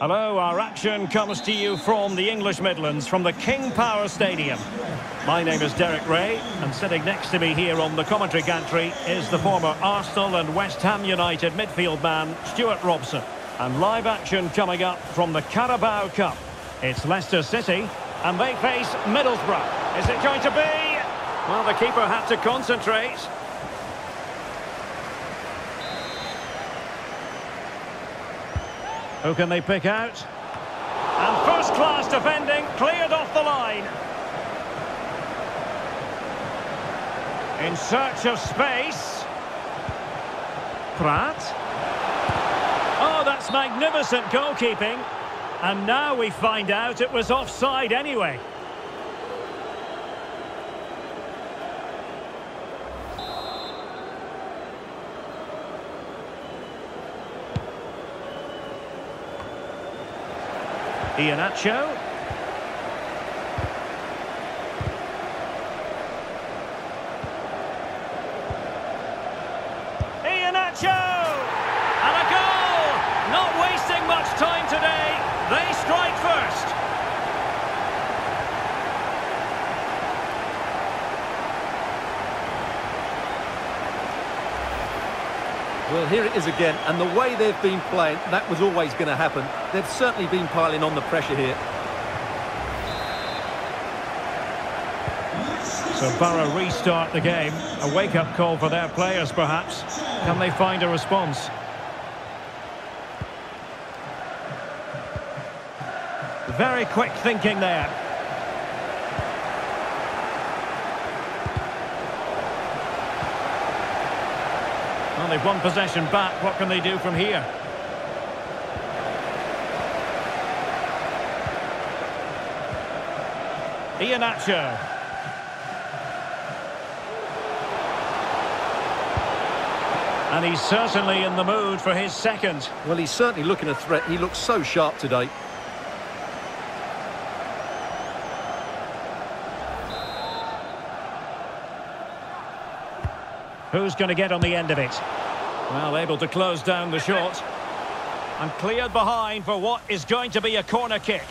Hello, our action comes to you from the English Midlands, from the King Power Stadium. My name is Derek Rae, and sitting next to me here on the commentary gantry is the former Arsenal and West Ham United midfield man, Stewart Robson. And live action coming up from the Carabao Cup. It's Leicester City, and they face Middlesbrough. Is it going to be? Well, the keeper had to concentrate. Who can they pick out? And first-class defending, cleared off the line. In search of space. Praet. Oh, that's magnificent goalkeeping. And now we find out it was offside anyway. Iheanacho. Iheanacho! And a goal! Not wasting much time today. They strike first. Well, here it is again, and the way they've been playing, that was always going to happen. They've certainly been piling on the pressure here. So Borough restart the game. A wake-up call for their players, perhaps. Can they find a response? Very quick thinking there. They've won possession back. What can they do from here? Iheanacho. And he's certainly in the mood for his second. Well, he's certainly looking a threat. He looks so sharp today. Who's going to get on the end of it? Well, able to close down the shot. And cleared behind for what is going to be a corner kick.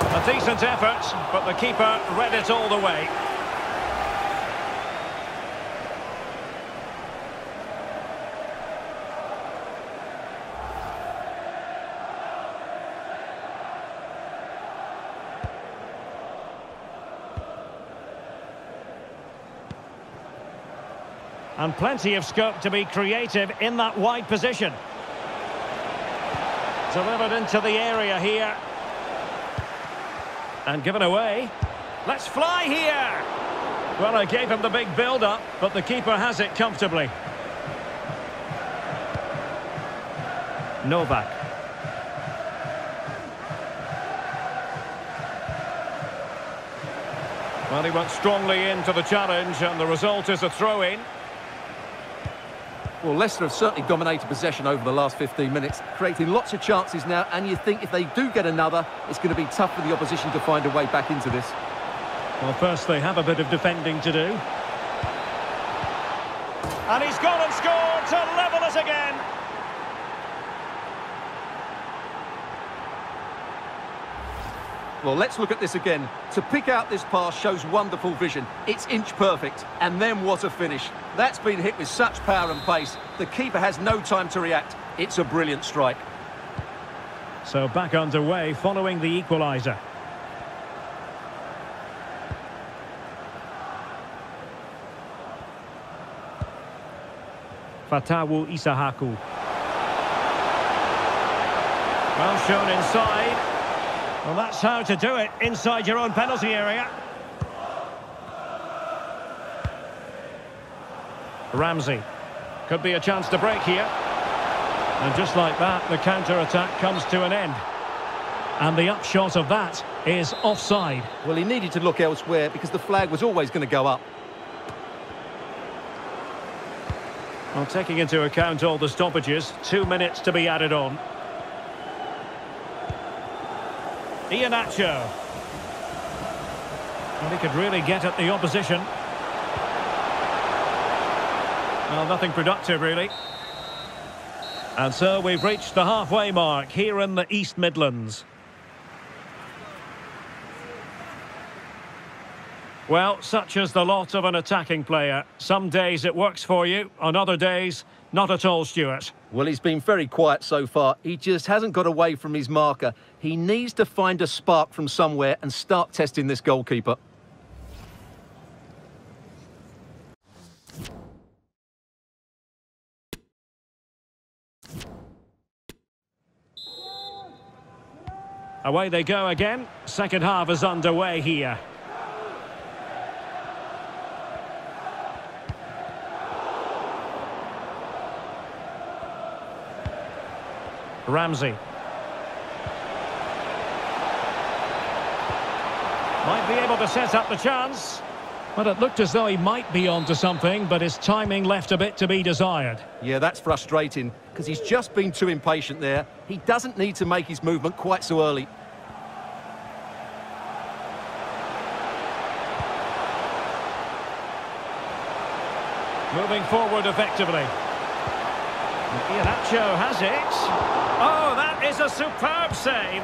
A decent effort, but the keeper read it all the way. And plenty of scope to be creative in that wide position. Delivered into the area here. And given away. Let's fly here! Well, I gave him the big build-up, but the keeper has it comfortably. Novak. Well, he went strongly into the challenge, and the result is a throw-in. Well, Leicester have certainly dominated possession over the last 15 minutes, creating lots of chances now, and you think if they do get another, it's going to be tough for the opposition to find a way back into this. Well, first they have a bit of defending to do. And he's gone and scored to level it again. Well, let's look at this again. To pick out this pass shows wonderful vision. It's inch perfect. And then what a finish. That's been hit with such power and pace. The keeper has no time to react. It's a brilliant strike. So back underway following the equaliser. Fatawu Issahaku. Well shown inside. Well, that's how to do it inside your own penalty area. Ramsey. Could be a chance to break here. And just like that, the counter-attack comes to an end. And the upshot of that is offside. Well, he needed to look elsewhere because the flag was always going to go up. Well, taking into account all the stoppages, two minutes to be added on. Iheanacho. And he could really get at the opposition. Well, nothing productive, really. And so we've reached the halfway mark here in the East Midlands. Well, such is the lot of an attacking player. Some days it works for you, on other days, not at all, Stewart. Well, he's been very quiet so far. He just hasn't got away from his marker. He needs to find a spark from somewhere and start testing this goalkeeper. Away they go again. Second half is underway here. Ramsey. Might be able to set up the chance. But it looked as though he might be onto something, but his timing left a bit to be desired. Yeah, that's frustrating, because he's just been too impatient there. He doesn't need to make his movement quite so early. Moving forward effectively. Iheanacho has it. Oh, that is a superb save.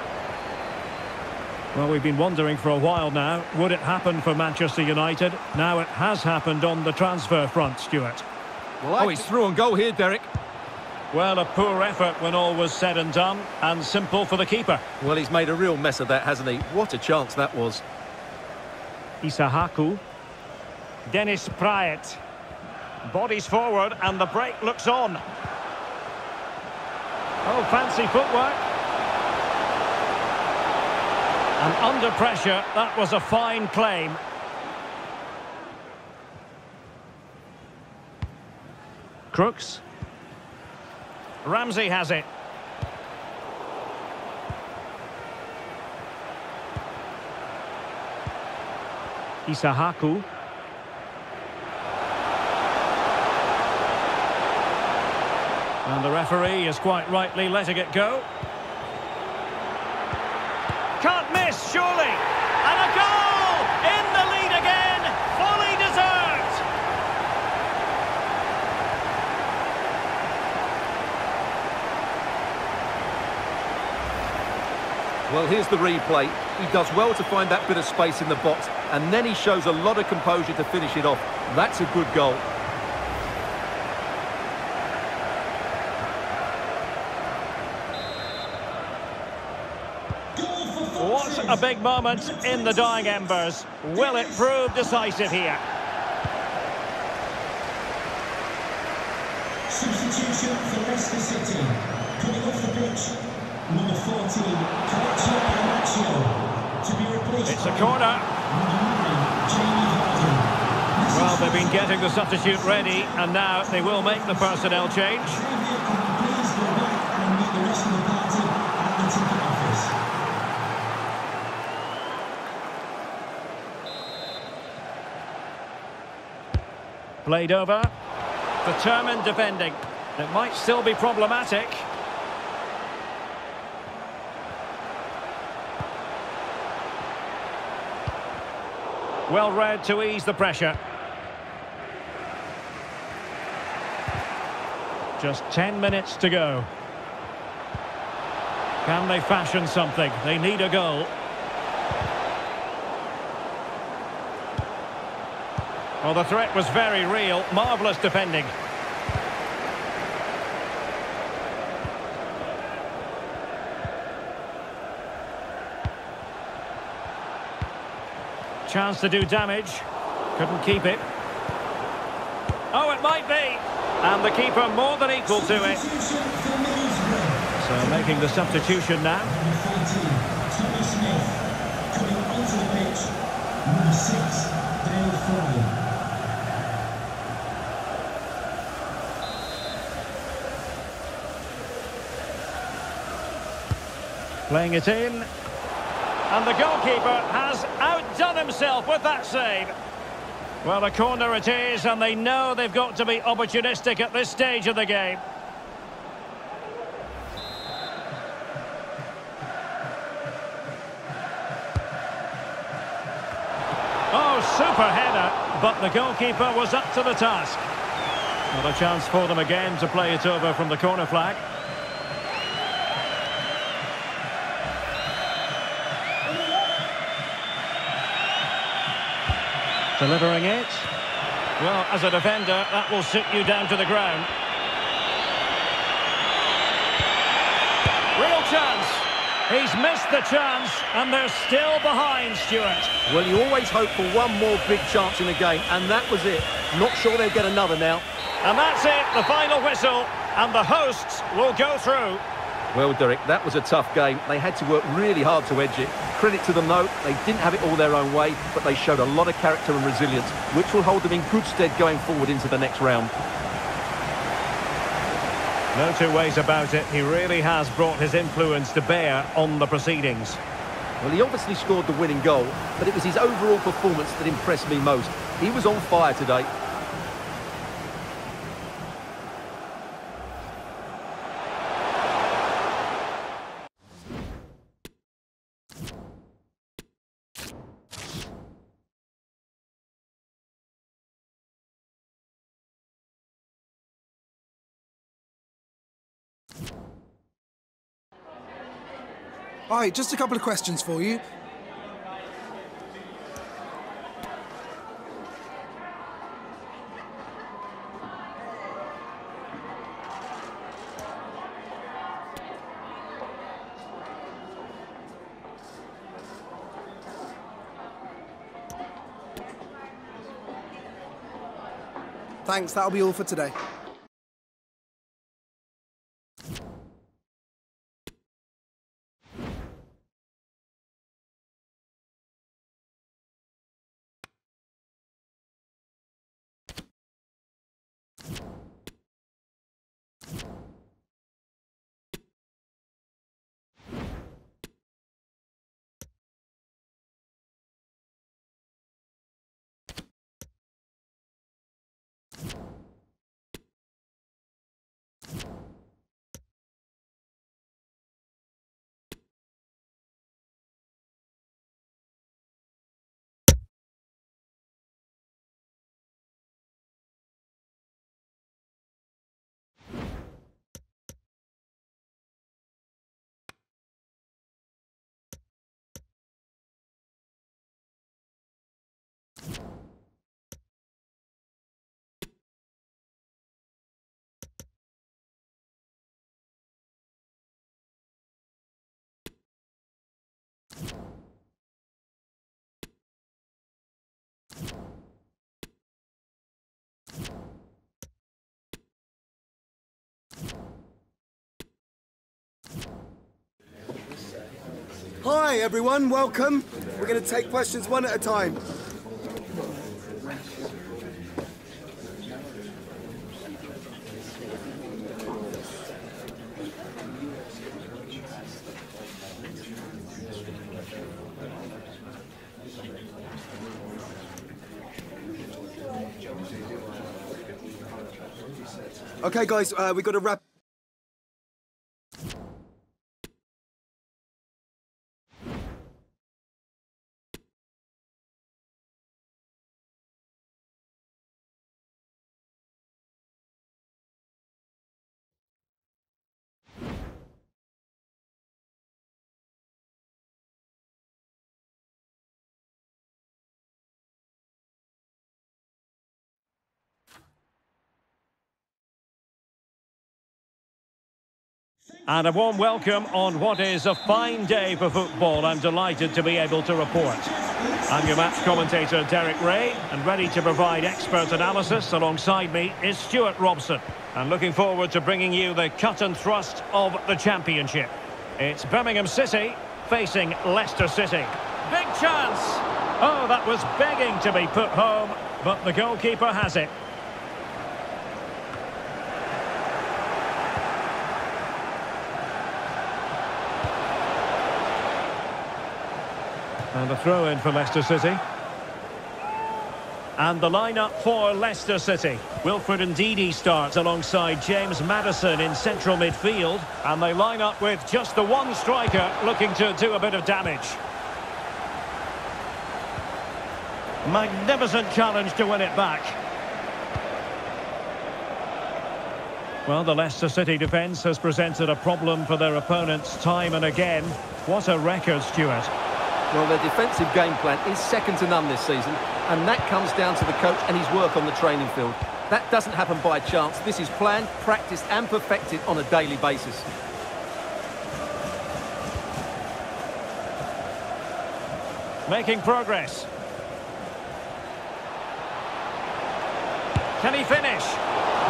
Well, we've been wondering for a while now, would it happen for Manchester United? Now it has happened on the transfer front, Stewart. Well, oh, he's through and goal here, Derek. Well, a poor effort when all was said and done, and simple for the keeper. Well, he's made a real mess of that, hasn't he? What a chance that was. Issahaku. Dennis Praet. Bodies forward, and the break looks on. Oh, fancy footwork. And under pressure, that was a fine claim. Crooks. Ramsey has it. Issahaku. And the referee is quite rightly letting it go. Can't miss, surely. And a goal! In the lead again! Fully deserved! Well, here's the replay. He does well to find that bit of space in the box, and then he shows a lot of composure to finish it off. That's a good goal. What a big moment in the dying embers. Will it prove decisive here? Substitution for Leicester City. Coming off the pitch, number 14, Kelechi Iheanacho. To be replaced It's a corner. Well, they've been getting the substitute ready, and now they will make the personnel change. Trivia, can you please go back and meet the rest of the party at the ticket office? Played over. Determined defending. It might still be problematic. Well read to ease the pressure. Just 10 minutes to go. Can they fashion something? They need a goal. Well, the threat was very real. Marvellous defending. Chance to do damage. Couldn't keep it. Oh, it might be. And the keeper more than equal to it. So making the substitution now. Number 14, Tommy Smith. Coming onto the pitch, number 6, Dael Fry. Playing it in. And the goalkeeper has outdone himself with that save. Well, a corner it is, and they know they've got to be opportunistic at this stage of the game. Oh, super header, but the goalkeeper was up to the task. Not a chance for them again to play it over from the corner flag. Delivering it. Well, as a defender, that will sit you down to the ground. Real chance. He's missed the chance, and they're still behind, Stewart. Well, you always hope for one more big chance in the game, and that was it. Not sure they'll get another now. And that's it, the final whistle, and the hosts will go through. Well, Derek, that was a tough game. They had to work really hard to edge it. Credit to them, though, they didn't have it all their own way, but they showed a lot of character and resilience, which will hold them in good stead going forward into the next round. No two ways about it. He really has brought his influence to bear on the proceedings. Well, he obviously scored the winning goal, but it was his overall performance that impressed me most. He was on fire today. Hi, just a couple of questions for you. Thanks, that'll be all for today. Hi everyone, welcome. We're going to take questions one at a time. Okay guys, uh, we've got to wrap And a warm welcome on what is a fine day for football. I'm delighted to be able to report. I'm your match commentator, Derek Rae, and ready to provide expert analysis alongside me is Stewart Robson. And looking forward to bringing you the cut and thrust of the Championship. It's Birmingham City facing Leicester City. Big chance! Oh, that was begging to be put home, but the goalkeeper has it. And a throw in for Leicester City. And the lineup for Leicester City. Wilfred Ndidi starts alongside James Maddison in central midfield. And they line up with just the one striker looking to do a bit of damage. Magnificent challenge to win it back. Well, the Leicester City defence has presented a problem for their opponents time and again. What a record, Stewart. Well, their defensive game plan is second to none this season, and that comes down to the coach and his work on the training field. That doesn't happen by chance. This is planned, practiced and perfected on a daily basis. Making progress. Can he finish?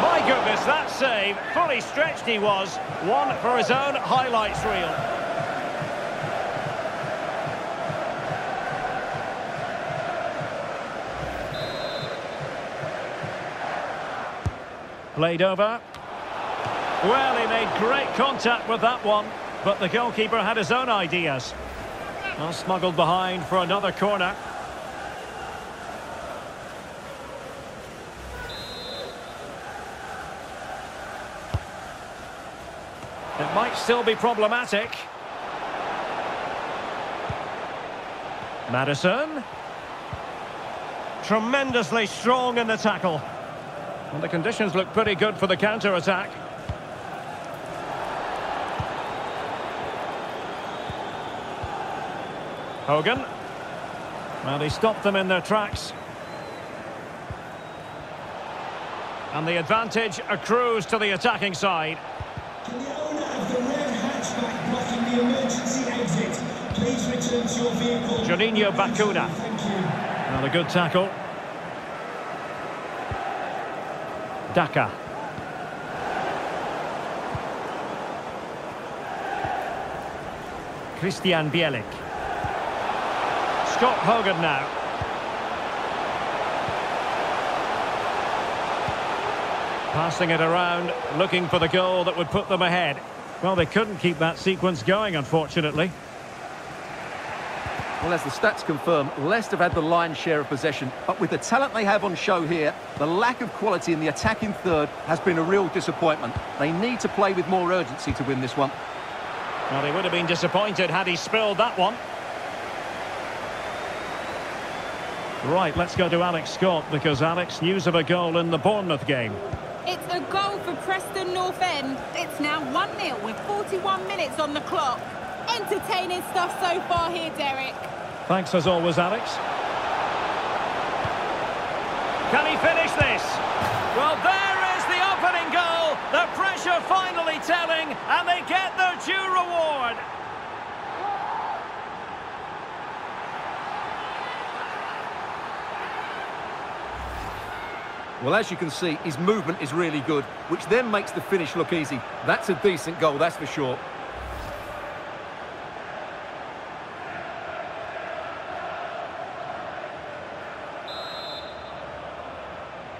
My goodness, that save. Fully stretched he was. One for his own highlights reel. Played over. Well, he made great contact with that one, but the goalkeeper had his own ideas. Well, smuggled behind for another corner. It might still be problematic. Maddison. Tremendously strong in the tackle. And the conditions look pretty good for the counter-attack. Hogan. Well, he stopped them in their tracks. And the advantage accrues to the attacking side. Can the owner of the red hatchback blocking the emergency exit please return to your vehicle? Juninho you. Well, a good tackle. Daka. Krystian Bielik. Scott Hogan now. Passing it around, looking for the goal that would put them ahead. Well, they couldn't keep that sequence going, unfortunately. Well, as the stats confirm, Leicester have had the lion's share of possession, but with the talent they have on show here, the lack of quality in the attacking third has been a real disappointment. They need to play with more urgency to win this one. Well, they would have been disappointed had he spilled that one. Right, let's go to Alex Scott, because Alex, news of a goal in the Bournemouth game. It's a goal for Preston North End. It's now 1-0 with 41 minutes on the clock. Entertaining stuff so far here, Derek. Thanks as always, Alex. Can he finish this? Well, there is the opening goal. The pressure finally telling, and they get their due reward. Well, as you can see, his movement is really good, which then makes the finish look easy. That's a decent goal, that's for sure. Leicester City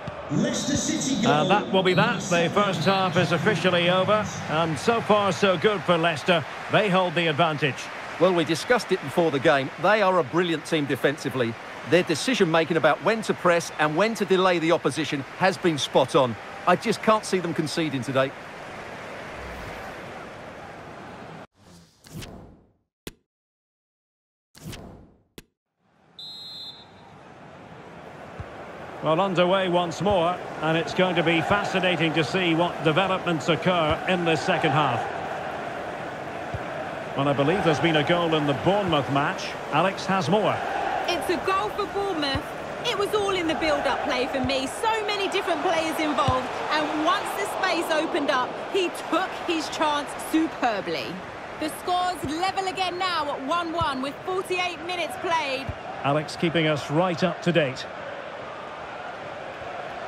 goal. Uh, and that will be that. The first half is officially over, and so far so good for Leicester. They hold the advantage. Well, we discussed it before the game. They are a brilliant team defensively. Their decision-making about when to press and when to delay the opposition has been spot on. I just can't see them conceding today. Well, underway once more, and it's going to be fascinating to see what developments occur in this second half. Well, I believe there's been a goal in the Bournemouth match. Alex has more. It's a goal for Bournemouth. It was all in the build-up play for me. So many different players involved. And once the space opened up, he took his chance superbly. The score's level again now at 1-1 with 48 minutes played. Alex keeping us right up to date.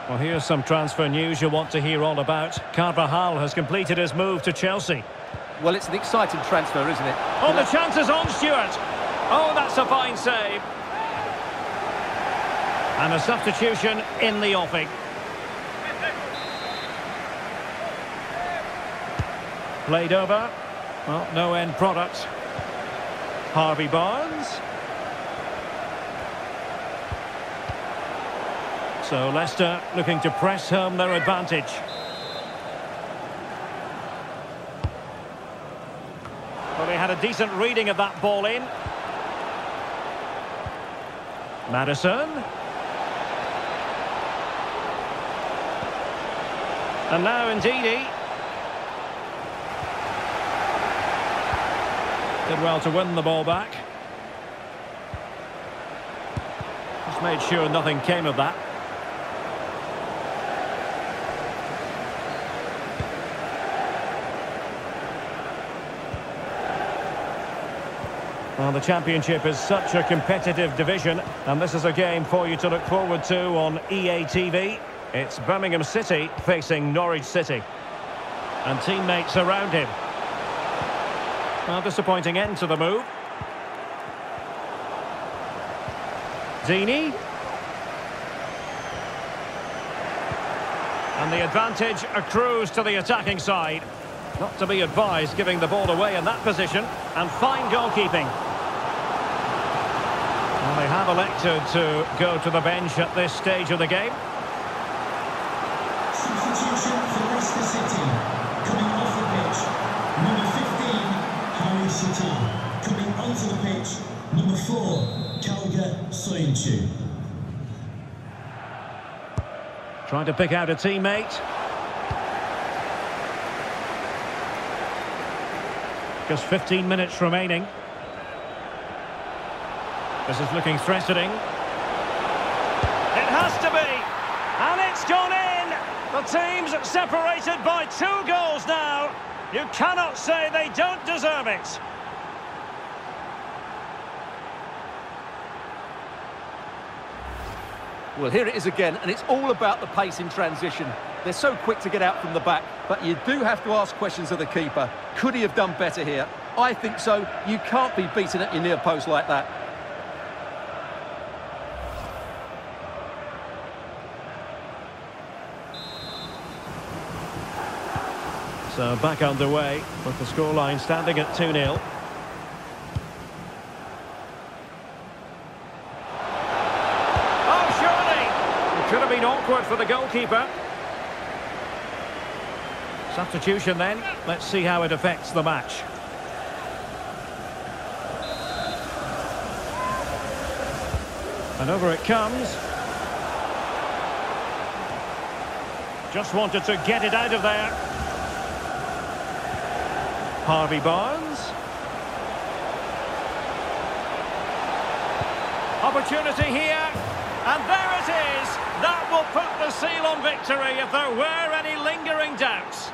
Well, here's some transfer news you'll want to hear all about. Carvajal has completed his move to Chelsea. Well, it's an exciting transfer, isn't it? Oh, the chance is on, Stewart. Oh, that's a fine save. And a substitution in the offing. Played over. Well, no end product. Harvey Barnes. So Leicester looking to press home their advantage. Well, they had a decent reading of that ball in. Maddison. And now Ndidi. Did well to win the ball back. Just made sure nothing came of that. Well, the Championship is such a competitive division, and this is a game for you to look forward to on EA TV. It's Birmingham City facing Norwich City. And teammates around him. Well, disappointing end to the move. Deeney. And the advantage accrues to the attacking side. Not to be advised giving the ball away in that position. And fine goalkeeping. Have elected to go to the bench at this stage of the game. Substitution for Leicester City. Coming off the pitch, number 15, Harry Souttar. Coming onto the pitch, number 4, Kalga Soyuncu. Trying to pick out a teammate. Just 15 minutes remaining. This is looking threatening. It has to be! And it's gone in! The team's separated by two goals now. You cannot say they don't deserve it. Well, here it is again, and it's all about the pace in transition. They're so quick to get out from the back, but you do have to ask questions of the keeper. Could he have done better here? I think so. You can't be beaten at your near post like that. So back underway with the scoreline standing at 2-0. Oh, surely! It could have been awkward for the goalkeeper. Substitution then. Let's see how it affects the match. And over it comes. Just wanted to get it out of there. Harvey Barnes. Opportunity here. And there it is. That will put the seal on victory if there were any lingering doubts.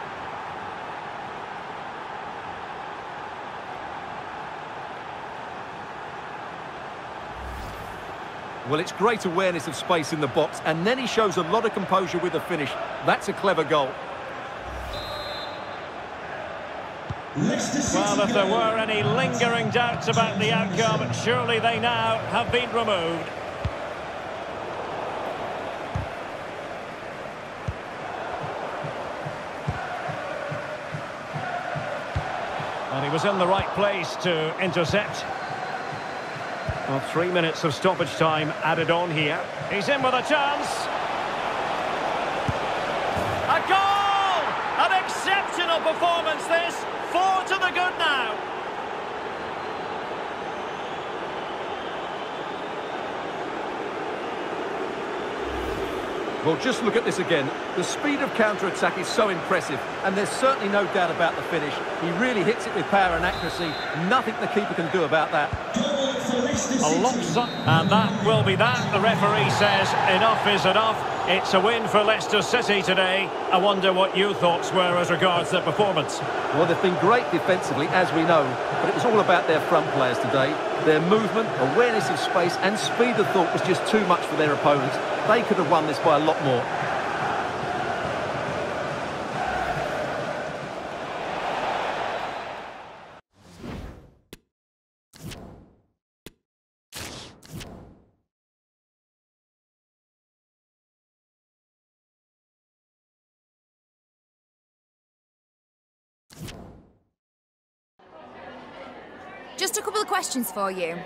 Well, it's great awareness of space in the box, and then he shows a lot of composure with the finish. That's a clever goal. Leicester City. Well, if there were any lingering doubts about the outcome, surely they now have been removed. And he was in the right place to intercept. Well, three minutes of stoppage time added on here. He's in with a chance. A goal! An exceptional performance this. Four to the good now. Well, just look at this again. The speed of counter-attack is so impressive, and there's certainly no doubt about the finish. He really hits it with power and accuracy. Nothing the keeper can do about that. Goal for Leicester A City. lot, and that will be that. The referee says enough is enough. It's a win for Leicester City today. I wonder what your thoughts were as regards their performance. Well, they've been great defensively, as we know, but it was all about their front players today. Their movement, awareness of space and speed of thought was just too much for their opponents. They could have won this by a lot more. Just a couple of questions for you.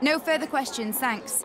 No further questions, thanks.